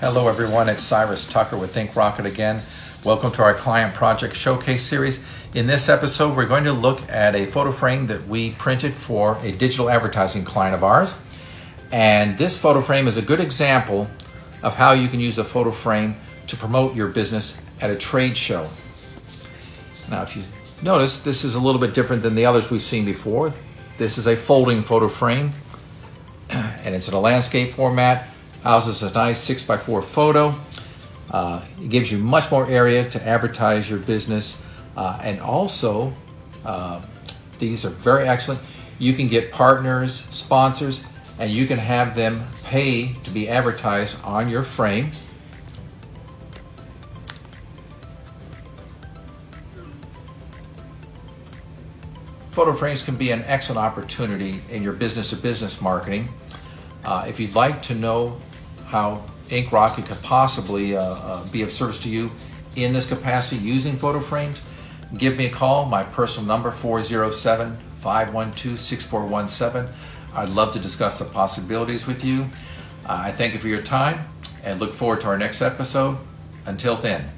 Hello, everyone. It's Cyrus Tucker with InkRockit again. Welcome to our Client Project Showcase series. In this episode, we're going to look at a photo frame that we printed for a digital advertising client of ours. And this photo frame is a good example of how you can use a photo frame to promote your business at a trade show. Now, if you notice, this is a little bit different than the others we've seen before. This is a folding photo frame, and it's in a landscape format houses a nice 6 by 4 photo. Uh, it gives you much more area to advertise your business. Uh, and also, uh, these are very excellent. You can get partners, sponsors, and you can have them pay to be advertised on your frame. Photo frames can be an excellent opportunity in your business to business marketing. Uh, if you'd like to know how InkRockit could possibly uh, uh, be of service to you in this capacity using photo frames, give me a call. My personal number 407 512 6417. I'd love to discuss the possibilities with you. Uh, I thank you for your time and look forward to our next episode. Until then.